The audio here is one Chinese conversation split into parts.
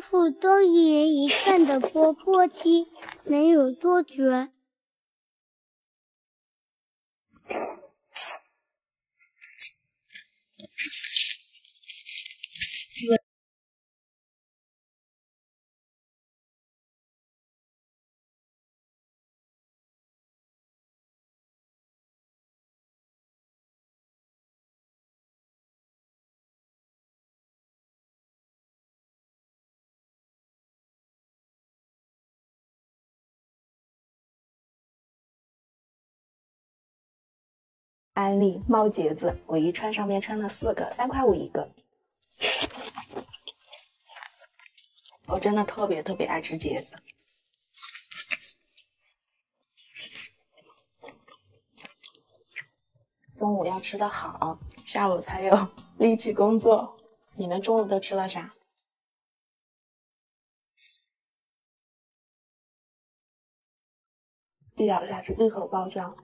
这副都一人一份的钵钵鸡能有多绝？安利猫结子，我一串上面穿了四个，三块五一个。我真的特别特别爱吃茄子。中午要吃的好，下午才有力气工作。你们中午都吃了啥？一咬下去，一口爆浆。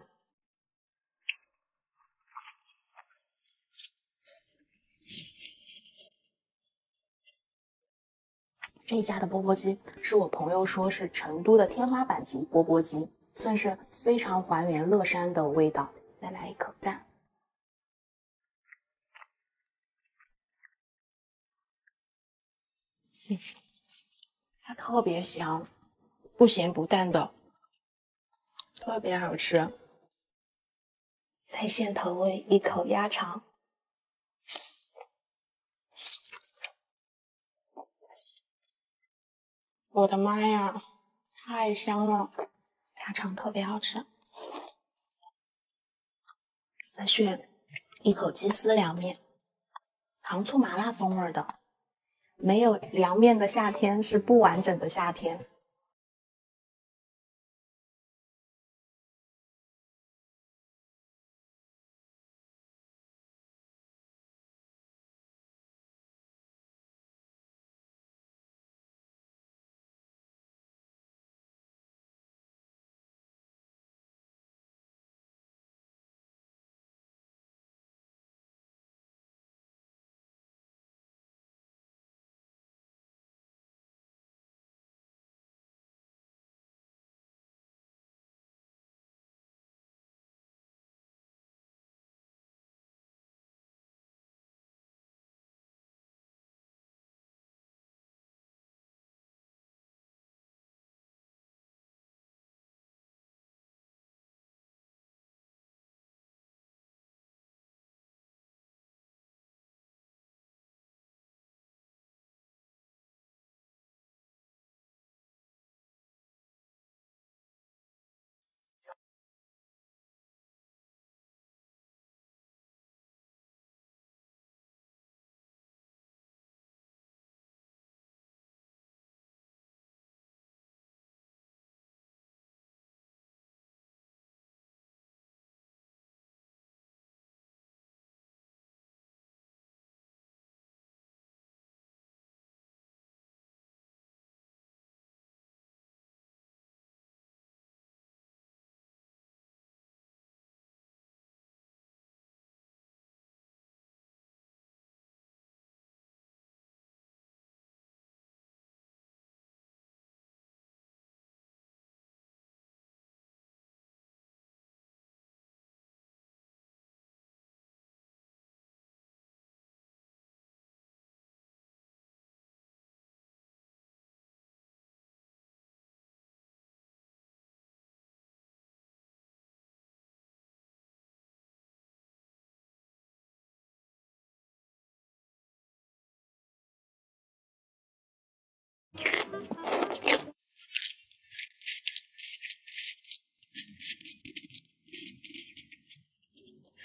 这家的钵钵鸡是我朋友说是成都的天花板级钵钵鸡，算是非常还原乐山的味道。再来一口蛋，嗯，它特别香，不咸不淡的，特别好吃。在线投喂一口鸭肠。我的妈呀，太香了！鸭肠特别好吃。再选一口鸡丝凉面，糖醋麻辣风味的。没有凉面的夏天是不完整的夏天。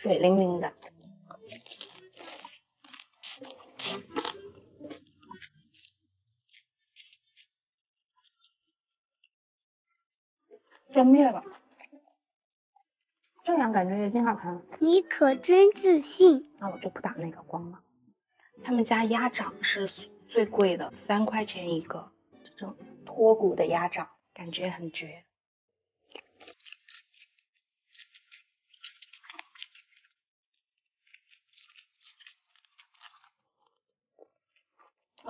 水灵灵的，要灭了，这样感觉也挺好看。你可真自信。那我就不打那个光了。他们家鸭掌是最贵的，三块钱一个，这种脱骨的鸭掌，感觉很绝。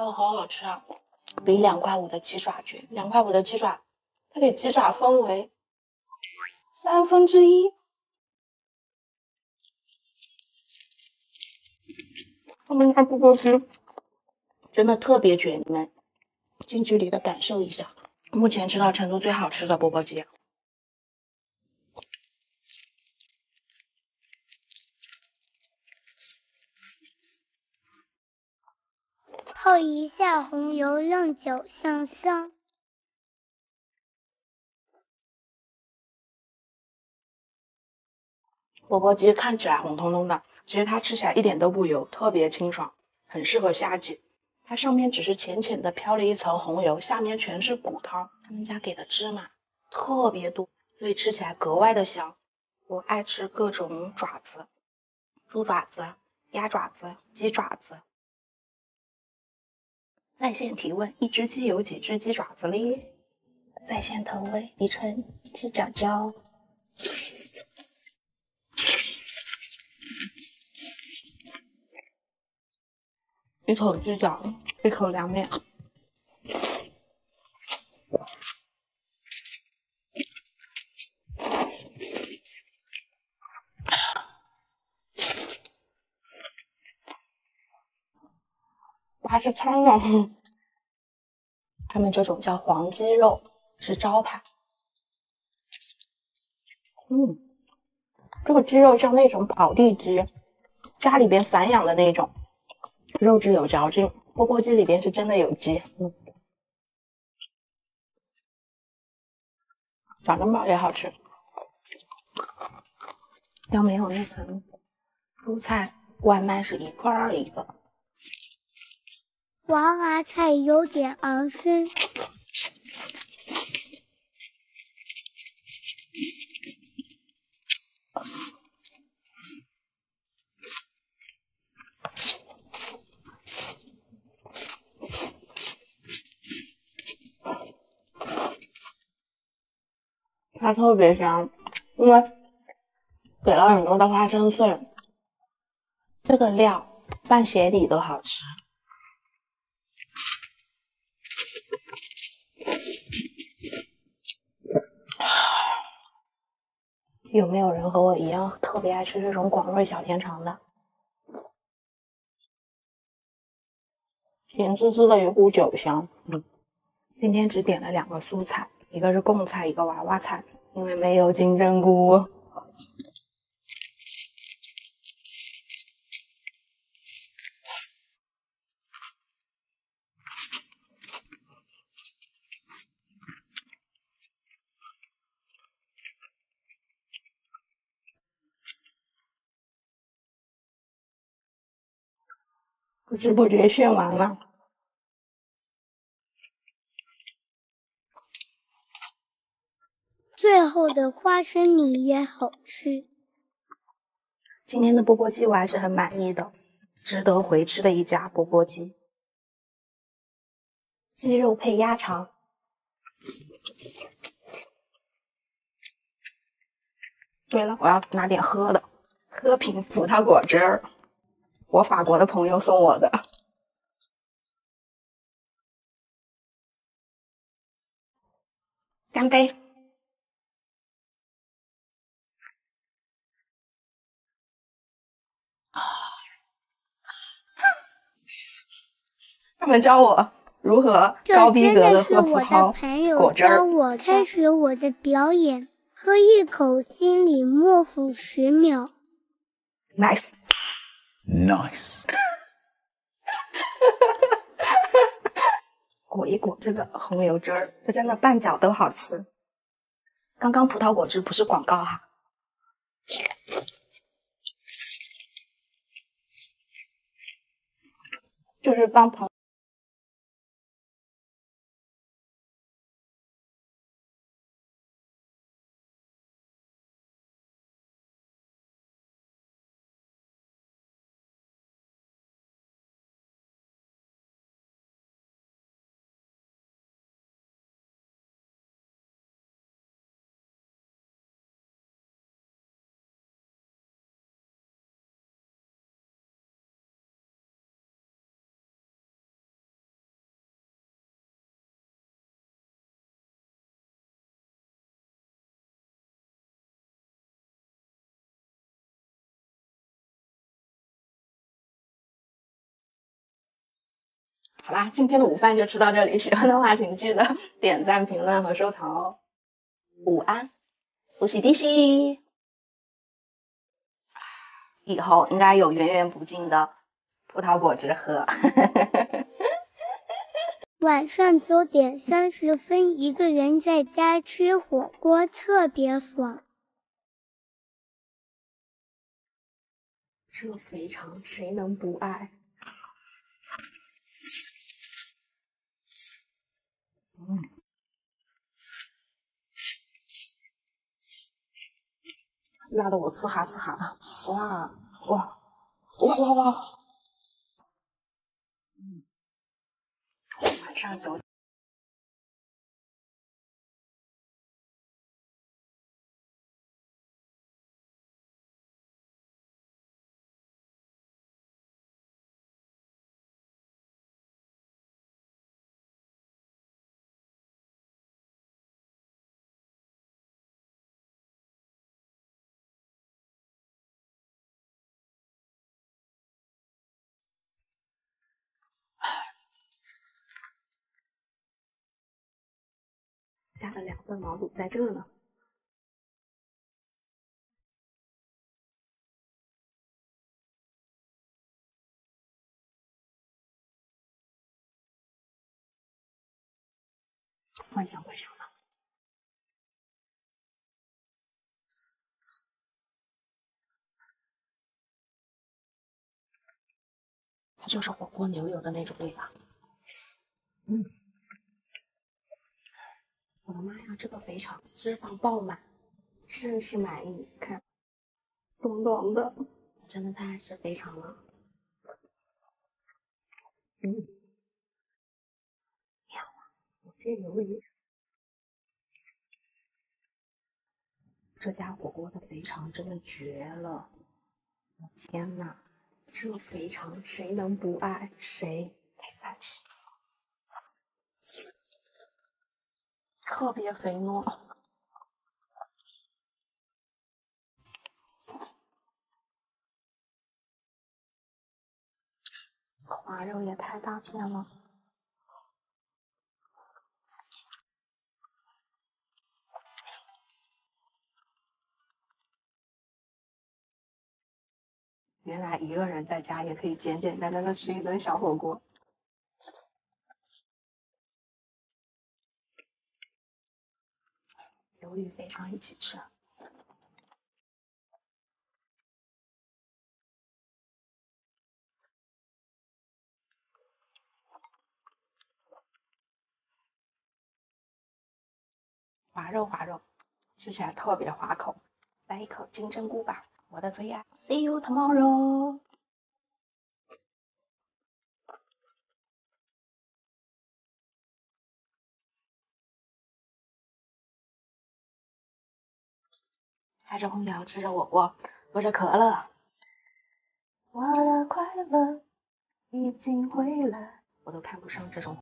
哦，好好吃啊！比两块五的鸡爪绝。两块五的鸡爪，它给鸡爪分为三分之一。他们家钵钵鸡真的特别绝，你们近距离的感受一下。目前吃到成都最好吃的钵钵鸡。泡一下红油，让酒香香。钵钵鸡看起来红彤彤的，其实它吃起来一点都不油，特别清爽，很适合夏季。它上面只是浅浅的飘了一层红油，下面全是骨头。他们家给的芝麻特别多，所以吃起来格外的香。我爱吃各种爪子，猪爪子、鸭爪子、鸡爪子。在线提问：一只鸡有几只鸡爪子嘞？在线投喂：一称鸡脚脚。一口鸡脚，一口凉面。八是汤了，他们这种叫黄鸡肉是招牌。嗯，这个鸡肉像那种跑地鸡，家里边散养的那种，肉质有嚼劲。钵钵鸡里边是真的有鸡。嗯，小笼包也好吃，要没有那层蔬菜，外卖是一块儿一个。娃娃菜有点昂生。它特别香，因为给了很多的花生碎，这个料拌鞋底都好吃。有没有人和我一样特别爱吃这种广味小甜肠的？甜滋滋的，有股酒香。今天只点了两个素菜，一个是贡菜，一个娃娃菜，因为没有金针菇。不知不觉炫完了，最后的花生米也好吃。今天的钵钵鸡我还是很满意的，值得回吃的一家钵钵鸡。鸡肉配鸭肠。对了，我要拿点喝的，喝瓶葡萄果汁儿。我法国的朋友送我的，干杯！他们教我如何高逼格的喝葡萄果汁儿。我开始我的表演，喝一口，心里默数十秒。Nice。Nice，裹一裹这个红油汁儿，这真的拌脚都好吃。刚刚葡萄果汁不是广告哈，就是帮朋。好啦，今天的午饭就吃到这里，喜欢的话请记得点赞、评论和收藏哦。午安，不洗地洗，以后应该有源源不尽的葡萄果汁喝。晚上九点三十分，一个人在家吃火锅，特别爽。这肥肠谁能不爱？嗯，辣的我呲哈呲哈的，哇哇哇哇哇！嗯，晚上九点。加了两份毛肚在这呢。幻想幻想的，它就是火锅牛油的那种味道。嗯。我的妈呀，这个肥肠脂肪爆满，甚是满意。看，咚咚的，真的太爱吃肥肠了。嗯，呀，我这鱿鱼，这家火锅的肥肠真的绝了！我天呐，这肥肠谁能不爱？谁？太霸气！特别肥糯，滑肉也太大片了。原来一个人在家也可以简简单单的吃一顿小火锅。鱿鱼肥肠一起吃，滑肉滑肉，吃起来特别滑口。来一口金针菇吧，我的最爱。See you tomorrow。开着空调，吃着火锅，喝着可乐。我的快乐已经回来，我都看不上这种。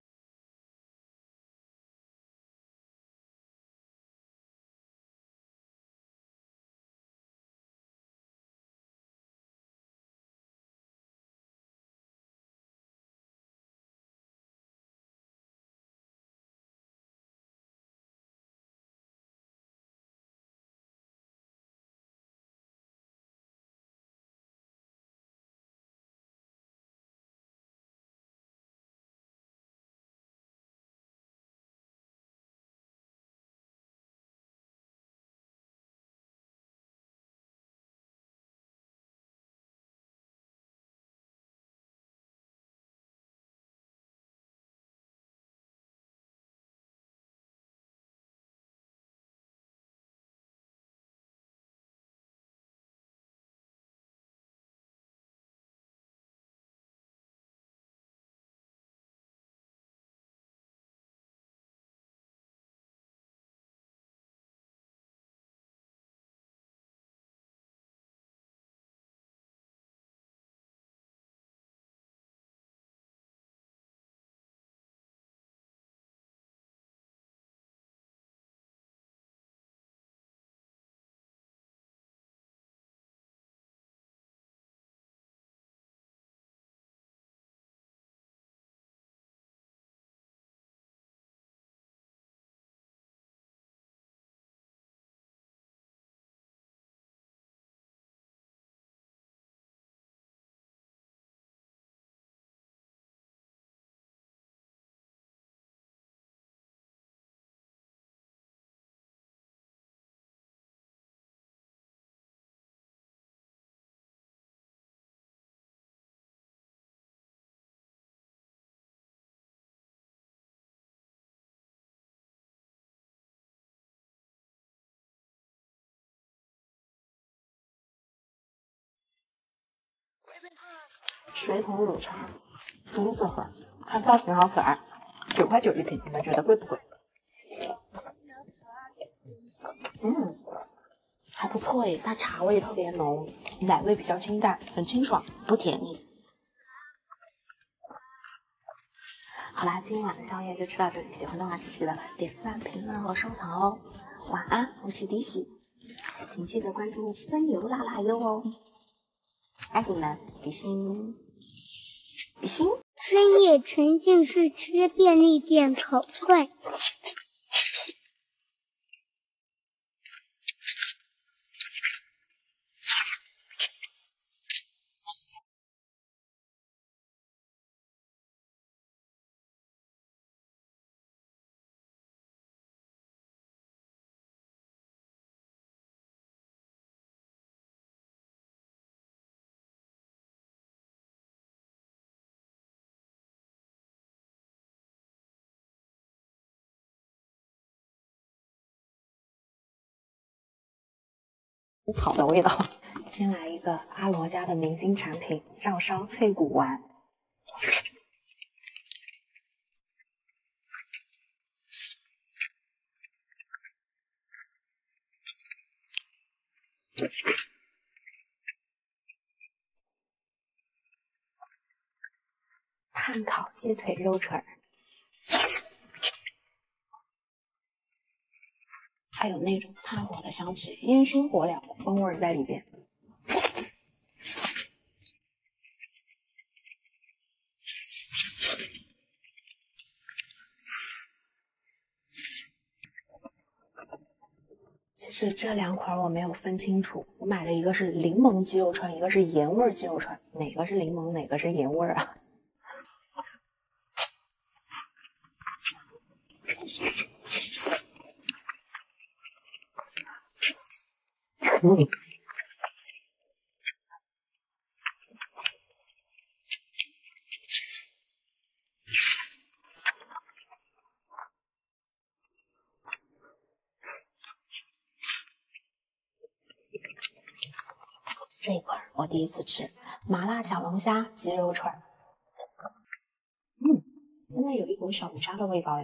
水桶乳茶，橘子粉，看造型好可爱，九块九一瓶，你们觉得贵不贵？嗯，还不错诶，它茶味特别浓，奶味比较清淡，很清爽，不甜腻。好啦，今晚的宵夜就吃到这里，喜欢的话请记得点赞、评论和收藏哦。晚安，我是迪喜，请记得关注分油辣辣优哦。爱你们，比心，比心。深夜沉浸式吃便利店炒饭。草的味道。先来一个阿罗家的明星产品照烧脆骨丸。炭烤鸡腿肉串。还有那种炭火的香气，烟熏火燎的风味在里边。其实这两款我没有分清楚，我买的一个是柠檬鸡肉串，一个是盐味鸡肉串，哪个是柠檬，哪个是盐味啊？嗯，这一款我第一次吃麻辣小龙虾鸡肉串，嗯，真的有一股小龙虾的味道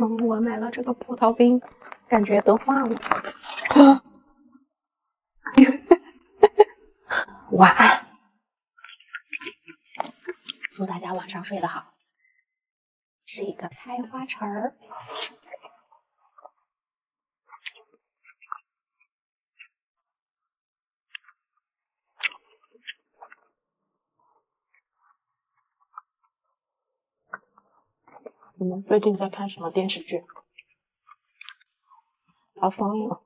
我买了这个葡萄冰，感觉都化了。晚安，祝大家晚上睡得好。是一个开花橙儿。你们最近在看什么电视剧？好疯了！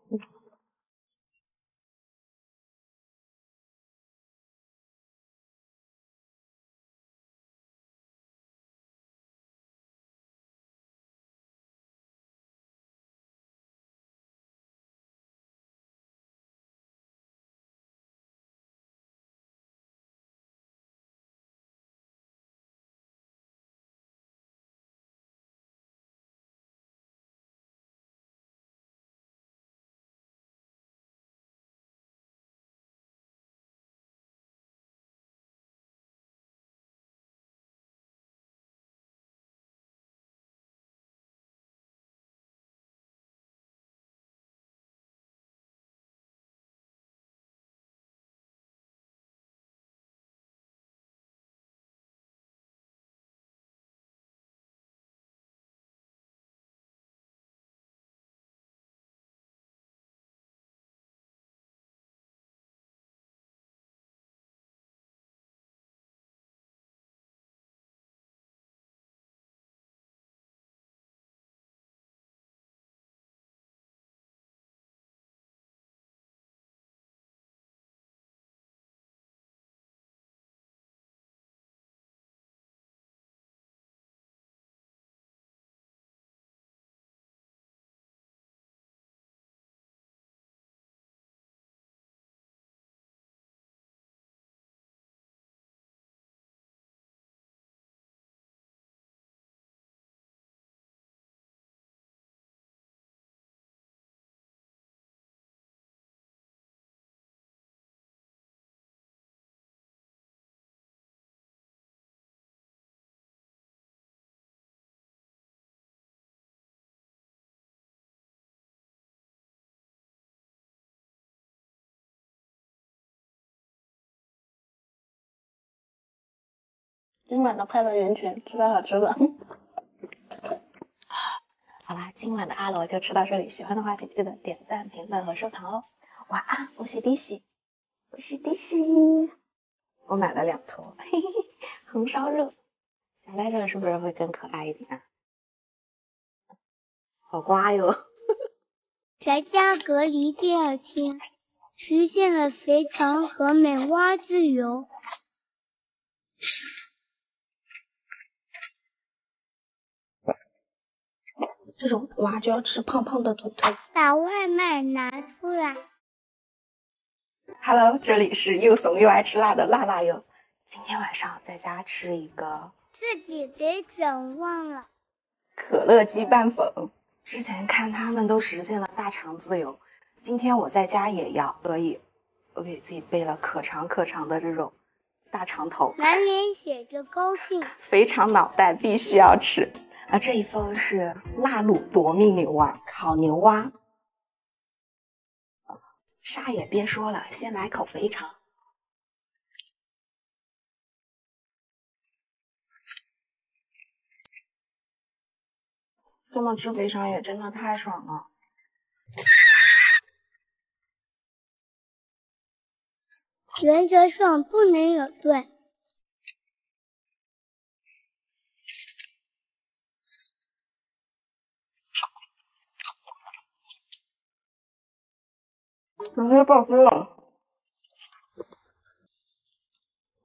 今晚的快乐源泉，吃到好吃的。好啦，今晚的阿罗就吃到这里，喜欢的话请记得点赞、评论和收藏哦。晚安，我是迪西，我是迪西。我买了两坨，嘿嘿嘿，红烧肉，夹在这是不是会更可爱一点？好瓜哟！宅家隔离第二天，实现了肥肠和美蛙自由。这种娃就要吃胖胖的腿腿。把外卖拿出来。Hello，这里是又怂又爱吃辣的辣辣哟。今天晚上在家吃一个，自己给整忘了。可乐鸡拌粉。之前看他们都实现了大肠自由，今天我在家也要，所以我给自己备了可长可长的这种大肠头。满脸写着高兴。肥肠脑袋必须要吃。啊，这一份是辣卤夺命牛蛙，烤牛蛙。啥也别说了，先来口肥肠。这么吃肥肠也真的太爽了。原则上不能有对。直接爆汁了，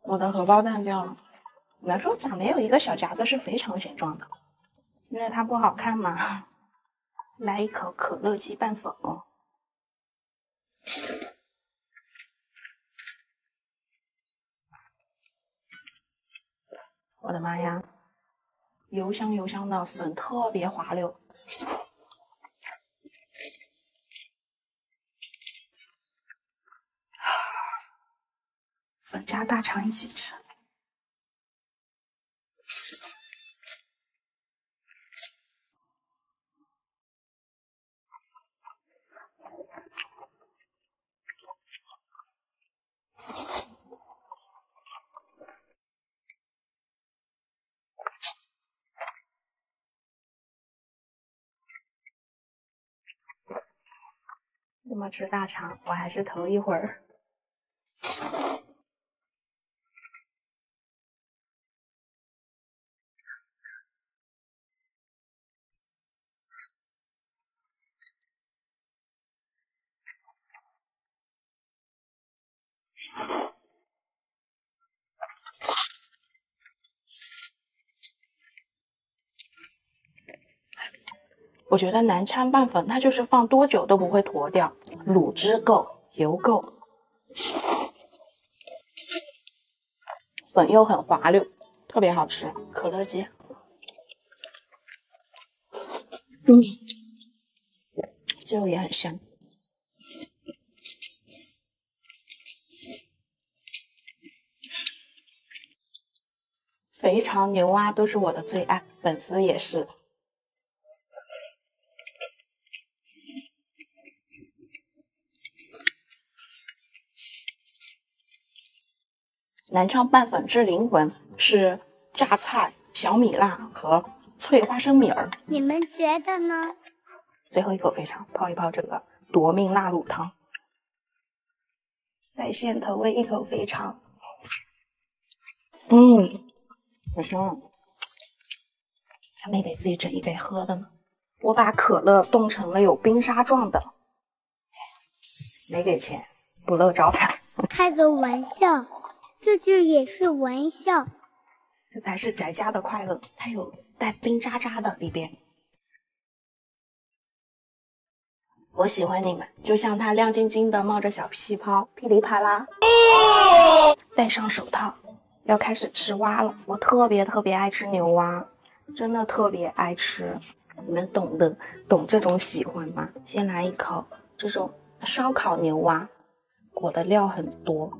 我的荷包蛋掉了。你说咋没有一个小夹子是肥肠形状的？因为它不好看嘛。来一口可乐鸡拌粉！我的妈呀，油香油香的粉，特别滑溜。粉加大肠一起吃，这么吃大肠，我还是头一回儿。我觉得南昌拌粉，它就是放多久都不会坨掉，卤汁够，油够，粉又很滑溜，特别好吃。可乐鸡，嗯，鸡肉也很香。肥肠、牛蛙都是我的最爱，粉丝也是。南昌拌粉之灵魂是榨菜、小米辣和脆花生米儿。你们觉得呢？最后一口肥肠，泡一泡这个夺命辣卤汤。在线投喂一口肥肠，嗯，好香。还没给自己整一杯喝的呢。我把可乐冻成了有冰沙状的，没给钱，不乐招牌。开个玩笑。这句也是玩笑，这才是宅家的快乐。它有带冰渣渣的里边，我喜欢你们，就像它亮晶晶的冒着小气泡，噼里啪啦。戴上手套，要开始吃蛙了。我特别特别爱吃牛蛙，真的特别爱吃。你们懂的，懂这种喜欢吗？先来一口这种烧烤牛蛙，裹的料很多。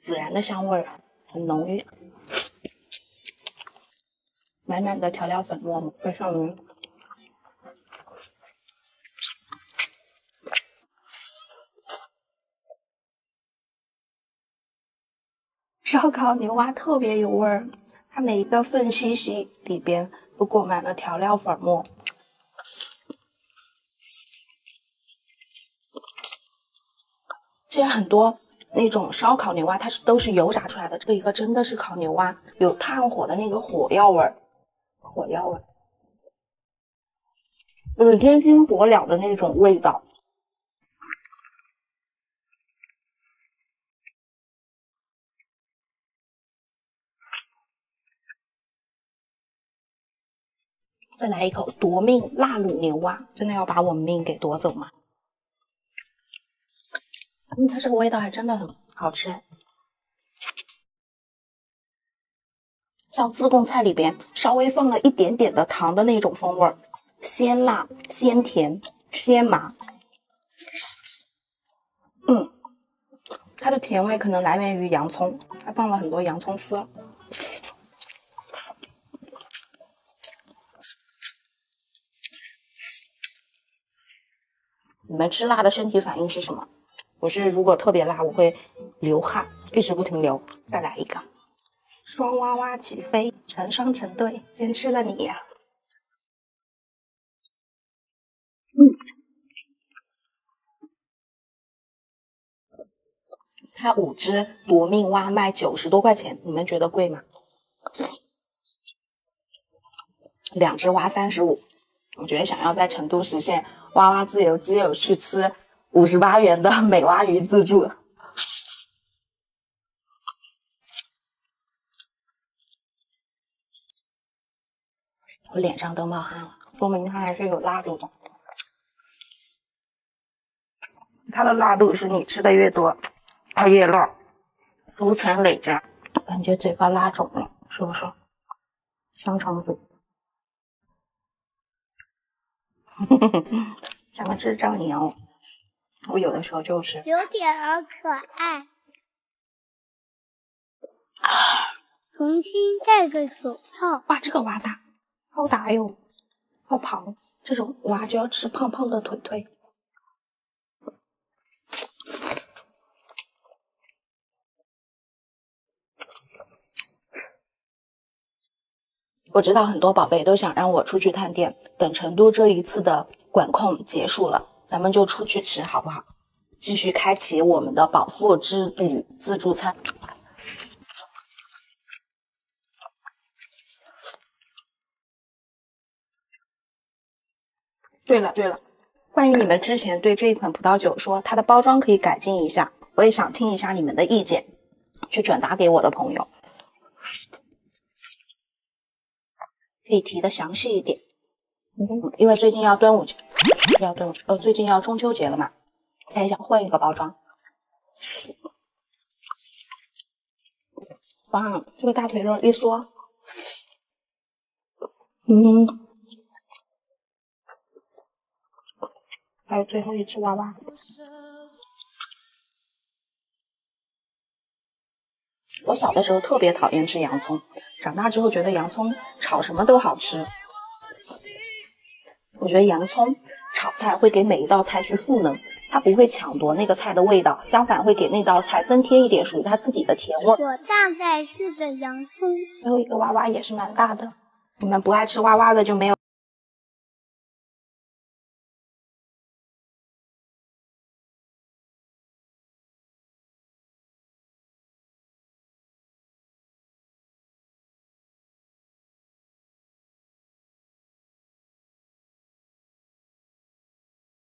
孜然的香味儿很浓郁，满满的调料粉末在上烧烤牛蛙特别有味儿，它每一个缝隙隙里边都裹满了调料粉末。其实很多那种烧烤牛蛙，它是都是油炸出来的，这一个真的是烤牛蛙，有炭火的那个火药味儿，火药味儿，就是烟熏火燎的那种味道。再来一口夺命辣卤牛蛙，真的要把我命给夺走吗？嗯，它这个味道还真的很好吃，像自贡菜里边稍微放了一点点的糖的那种风味儿，鲜辣、鲜甜、鲜麻。嗯，它的甜味可能来源于洋葱，它放了很多洋葱丝。你们吃辣的身体反应是什么？我是如果特别辣，我会流汗，一直不停流。再来一个，双蛙蛙起飞，成双成对，先吃了你呀。嗯，它五只夺命蛙卖九十多块钱，你们觉得贵吗？两只蛙三十五，我觉得想要在成都实现。蛙蛙自由，只有去吃五十八元的 美蛙鱼自助。我脸上都冒汗了，说明它还是有辣度的。它的辣度是你吃的越多，它越辣，逐层累加，感觉嘴巴辣肿了，是不是？香肠嘴。咱们智障一样，我有的时候就是有点儿可爱。重新戴个手套。哇，这个娃大，好大哟，好胖。这种娃就要吃胖胖的腿腿。我知道很多宝贝都想让我出去探店，等成都这一次的管控结束了，咱们就出去吃好不好？继续开启我们的饱腹之旅自助餐。对了对了，关于你们之前对这一款葡萄酒说它的包装可以改进一下，我也想听一下你们的意见，去转达给我的朋友。可以提的详细一点，因为最近要端午节，要端午，呃，最近要中秋节了嘛，他也想换一个包装。哇，这个大腿肉一缩，嗯，还有最后一只娃娃。我小的时候特别讨厌吃洋葱，长大之后觉得洋葱炒什么都好吃。我觉得洋葱炒菜会给每一道菜去赋能，它不会抢夺那个菜的味道，相反会给那道菜增添一点属于它自己的甜味。我大概是个洋葱。最后一个娃娃也是蛮大的，你们不爱吃娃娃的就没有。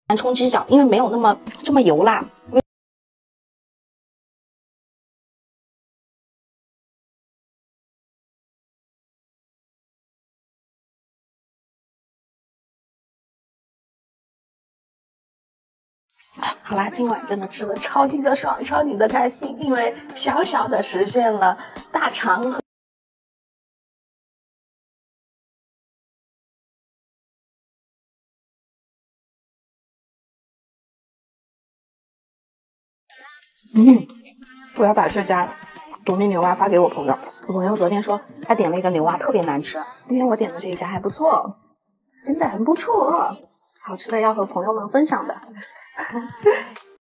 南充鸡脚，因为没有那么这么油辣。好啦，今晚真的吃的超级的爽，超级的开心，因为小小的实现了大肠。嗯，我要把这家夺命牛蛙发给我朋友。我朋友昨天说他点了一个牛蛙特别难吃，今天我点的这一家还不错，真的很不错，好吃的要和朋友们分享的。